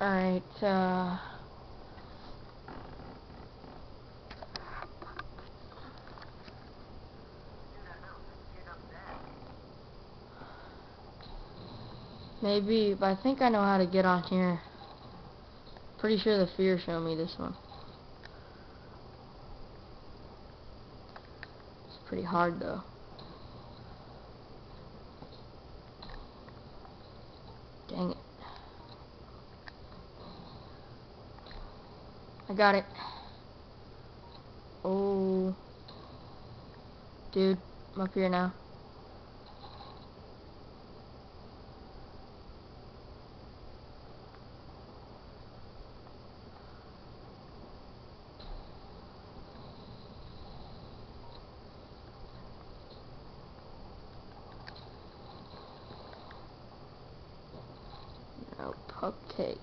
Alright, uh... Maybe, but I think I know how to get on here. Pretty sure the fear showed me this one. It's pretty hard though. Dang it. I got it. Oh. Dude, I'm up here now. Okay.